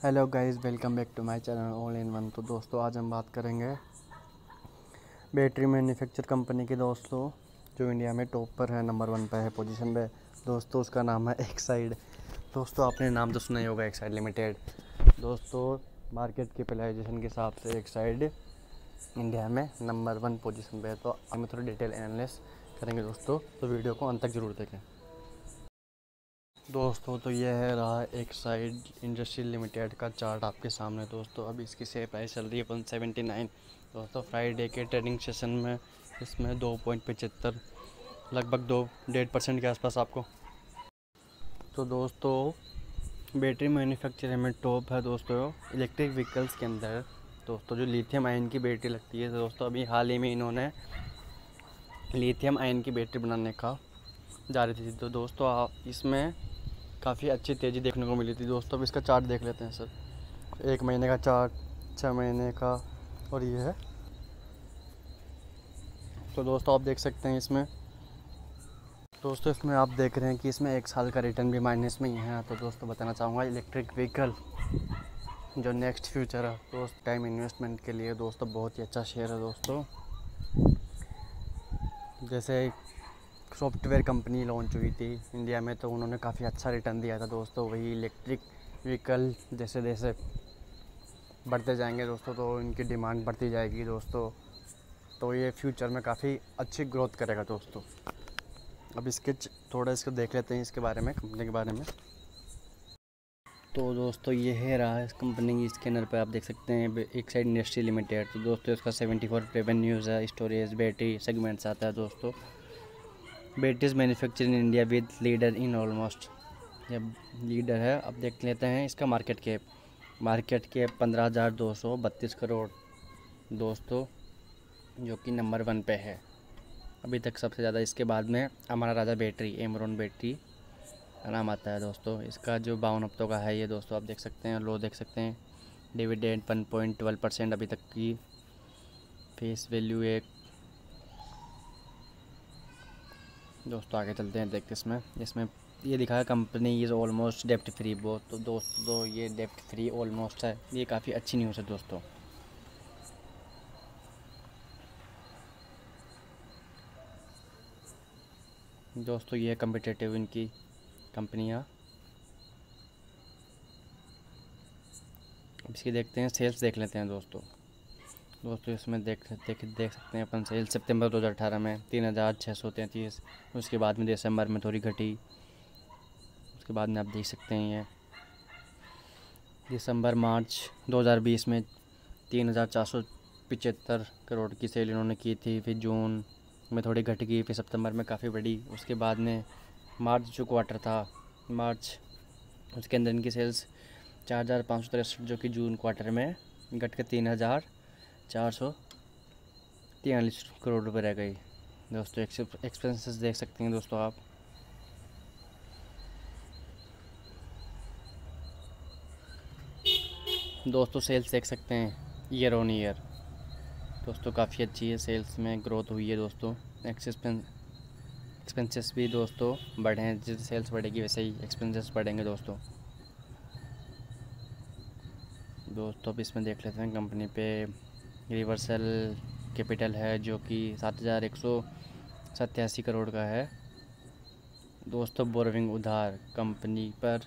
Hello guys welcome back to my channel all in one तो दोस्तों, आज हम बात करेंगे बैटरी मैन्युफैक्चर कंपनी के दोस्तों, जो इंडिया में टॉप पर है नंबर वन पे है पोजीशन पे। दोस्तों, उसका नाम है एक साइड दोस्तों, आपने नाम तो सुना ही होगा एक साइड लिमिटेड दोस्तों मार्केट कैपिटलाइजेशन के हिसाब से एक साइड इंडिया में नंबर वन पोजिशन पर है। तो हमें थोड़ी डिटेल एनालिस करेंगे दोस्तों। तो वीडियो को अंत तक ज़रूर देखें। दोस्तों तो यह है रहा एक साइड इंडस्ट्री लिमिटेड का चार्ट आपके सामने दोस्तों। अभी इसकी शेयर प्राइस चल रही है वन सेवेंटी नाइन। दोस्तों, फ्राइडे के ट्रेडिंग सेशन में इसमें दो पॉइंट पचहत्तर, लगभग दो डेढ़ परसेंट के आसपास आपको। तो दोस्तों, बैटरी मैन्युफैक्चर में टॉप है दोस्तों, इलेक्ट्रिक व्हीकल्स के अंदर। दोस्तों, जो लिथियम आयन की बैटरी लगती है दोस्तों, अभी हाल ही में इन्होंने लिथियम आयन की बैटरी बनाने का जा रही थी। तो दोस्तों, आप इसमें काफ़ी अच्छी तेज़ी देखने को मिली थी। दोस्तों, अब इसका चार्ट देख लेते हैं सर। एक महीने का चार्ट छः महीने का, और ये है। तो दोस्तों, आप देख सकते हैं इसमें। दोस्तों, इसमें आप देख रहे हैं कि इसमें एक साल का रिटर्न भी माइनस में ही है। तो दोस्तों, बताना चाहूँगा, इलेक्ट्रिक व्हीकल जो नेक्स्ट फ्यूचर है दोस्त टाइम इन्वेस्टमेंट के लिए दोस्तों, बहुत ही अच्छा शेयर है दोस्तों। जैसे सॉफ्टवेयर कंपनी लॉन्च हुई थी इंडिया में तो उन्होंने काफ़ी अच्छा रिटर्न दिया था दोस्तों। वही इलेक्ट्रिक व्हीकल जैसे जैसे बढ़ते जाएँगे दोस्तों तो इनकी डिमांड बढ़ती जाएगी दोस्तों। तो ये फ्यूचर में काफ़ी अच्छी ग्रोथ करेगा दोस्तों। अब इसके थोड़ा इसको देख लेते हैं इसके बारे में कंपनी के बारे में। तो दोस्तों, ये है रहा इस कंपनी की स्कैनर पर आप देख सकते हैं एक साइड इंडस्ट्री लिमिटेड तो दोस्तों, इसका सेवेंटी फोर रेवेन्यूज़ है स्टोरेज बैटरी सेगमेंट्स आता है दोस्तों। Batteries manufacture in India with leader in almost ये लीडर है। अब देख लेते हैं इसका मार्केट कैप मार्केट कैप पंद्रह हज़ार दो सौ बत्तीस करोड़ दोस्तों, जो कि नंबर वन पे है। अभी तक सबसे ज़्यादा इसके बाद में हमारा राजा बैटरी एमरोन बैटरी, नाम आता है दोस्तों। इसका जो बावन हफ्तों का है ये दोस्तों, आप देख सकते हैं, लो देख सकते हैं। Dividend one point twelve percent अभी तक की। फेस वैल्यू एक दोस्तों, आगे चलते हैं देखते इसमें। इसमें ये दिखा है कंपनी इज़ ऑलमोस्ट डेप्ट फ्री बहुत तो दोस्तों, ये डेप्ट फ्री ऑलमोस्ट है। ये काफ़ी अच्छी न्यूज़ है दोस्तों। दोस्तों, ये कम्पिटेटिव इनकी कंपनियाँ अब इसकी देखते हैं सेल्स देख लेते हैं दोस्तों। दोस्तों, इसमें देख देख देख सकते हैं अपन सेल सितंबर 2018 में तीन हज़ार छः सौ तैंतीस। उसके बाद में दिसंबर में थोड़ी घटी। उसके बाद में आप देख सकते हैं ये। दिसंबर, मार्च 2020 में तीन हज़ार चार सौ पिचहत्तर करोड़ की सेल इन्होंने की थी। फिर जून में थोड़ी घट गई, फिर सितंबर में काफ़ी बढ़ी। उसके बाद में मार्च जो क्वार्टर था, मार्च उसके अंदर इनकी सेल्स चार हज़ार पाँच सौ तिरसठ, जो कि जून क्वार्टर में घट के तीन हज़ार। चार सौ। तिरालीस करोड़ रुपए रह गई दोस्तों एक्सपेंसेस देख सकते हैं दोस्तों आप। दोस्तों सेल्स देख सकते हैं। ईयर ऑन ईयर दोस्तों, काफ़ी अच्छी है सेल्स में। ग्रोथ हुई है दोस्तों। एक्सपेंसेस भी दोस्तों बढ़े हैं। जैसे सेल्स बढ़ेगी, वैसे ही एक्सपेंसेस बढ़ेंगे दोस्तों। दोस्तों, अब इसमें देख लेते हैं कंपनी पे। रिवर्सल कैपिटल है, जो कि सात हज़ार एक सौ सत्तासी करोड़ का है। दोस्तों बोरविंग उधार कंपनी पर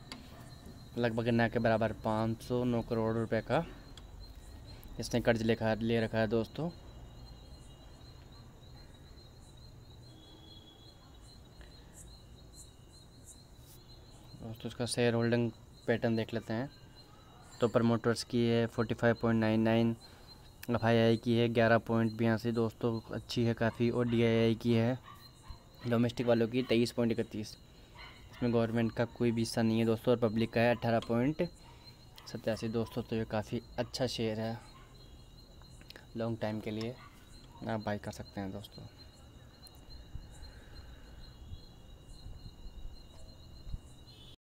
लगभग न के बराबर पाँच सौ नौ करोड़ रुपए का इसने कर्ज लेखा, ले रखा है दोस्तों। दोस्तों, इसका शेयर होल्डिंग पैटर्न देख लेते हैं। तो प्रमोटर्स की है forty five point nine nine F I I की है, ग्यारह पॉइंट बयासी दोस्तों, अच्छी है काफ़ी, और डी आई आई की है, डोमेस्टिक वालों की तेईस पॉइंट इकतीस। इसमें गवर्नमेंट का कोई भी हिस्सा नहीं है दोस्तों, और पब्लिक का है अट्ठारह पॉइंट सतासी दोस्तों तो ये काफ़ी अच्छा शेयर है, लॉन्ग टाइम के लिए आप बाई कर सकते हैं दोस्तों।